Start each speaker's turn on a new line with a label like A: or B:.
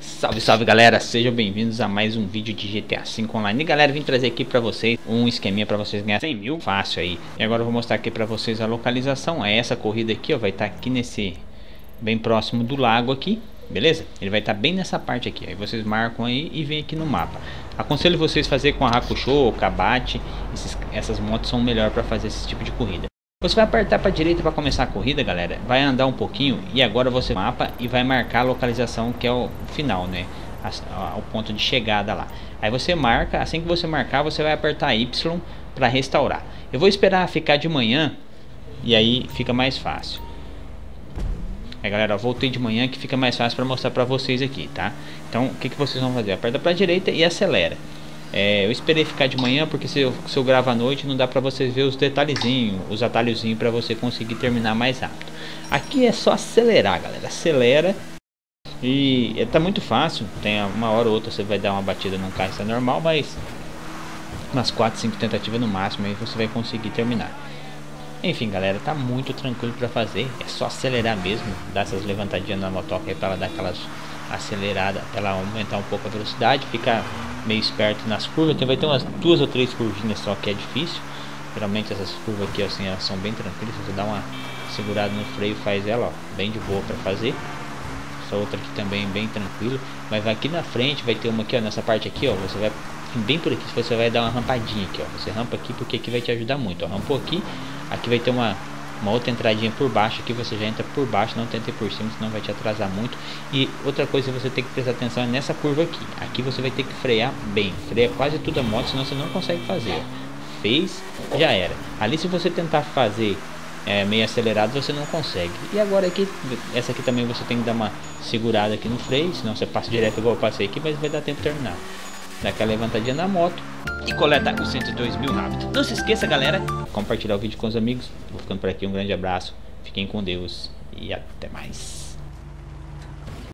A: Salve, salve galera, sejam bem-vindos a mais um vídeo de GTA V Online. E galera, vim trazer aqui pra vocês um esqueminha pra vocês ganhar 100 mil. Fácil aí. E agora eu vou mostrar aqui pra vocês a localização. É essa corrida aqui, ó, vai estar tá aqui nesse... Bem próximo do lago aqui Beleza? Ele vai estar tá bem nessa parte aqui. Aí vocês marcam aí e vem aqui no mapa. Aconselho vocês fazer com a Hakusho, Kabate esses, Essas motos são melhor pra fazer esse tipo de corrida você vai apertar para a direita para começar a corrida, galera. Vai andar um pouquinho e agora você mapa e vai marcar a localização que é o final, né? o ponto de chegada lá. Aí você marca, assim que você marcar, você vai apertar Y para restaurar. Eu vou esperar ficar de manhã e aí fica mais fácil. Aí galera, voltei de manhã que fica mais fácil para mostrar para vocês aqui, tá? Então o que, que vocês vão fazer? Aperta para a direita e acelera. É, eu esperei ficar de manhã porque se eu, se eu gravo à noite não dá pra vocês ver os detalhezinhos, os atalhozinhos pra você conseguir terminar mais rápido. Aqui é só acelerar, galera. Acelera e é, tá muito fácil. Tem uma hora ou outra você vai dar uma batida num carro, isso é normal, mas umas 4, 5 tentativas no máximo aí você vai conseguir terminar. Enfim, galera, tá muito tranquilo para fazer. É só acelerar mesmo, dar essas levantadinhas na motoca aí para ela dar aquelas aceleradas, ela aumentar um pouco a velocidade, ficar meio esperto nas curvas. Tem, vai ter umas duas ou três curvinhas só que é difícil. Geralmente essas curvas aqui assim, elas são bem tranquilas. Você dá uma segurada no freio faz ela ó, bem de boa para fazer. Essa outra aqui também bem tranquilo. Mas aqui na frente vai ter uma aqui ó, nessa parte aqui ó, você vai bem por aqui, você vai dar uma rampadinha aqui ó. Você rampa aqui porque aqui vai te ajudar muito. Ó. Rampou aqui, aqui vai ter uma uma outra entradinha por baixo aqui você já entra por baixo não tenta ir por cima senão vai te atrasar muito. E outra coisa que você tem que prestar atenção é nessa curva aqui. Aqui você vai ter que frear bem freia quase tudo a moto senão você não consegue fazer. Fez já era. Ali se você tentar fazer é, meio acelerado você não consegue. E agora aqui essa aqui também você tem que dar uma segurada aqui no freio senão você passa direto igual eu passei aqui mas vai dar tempo de terminar. Dá aquela levantadinha na moto e coleta os 102 mil rápido. Não se esqueça, galera, compartilhar o vídeo com os amigos. Vou ficando por aqui, um grande abraço, fiquem com Deus e até mais.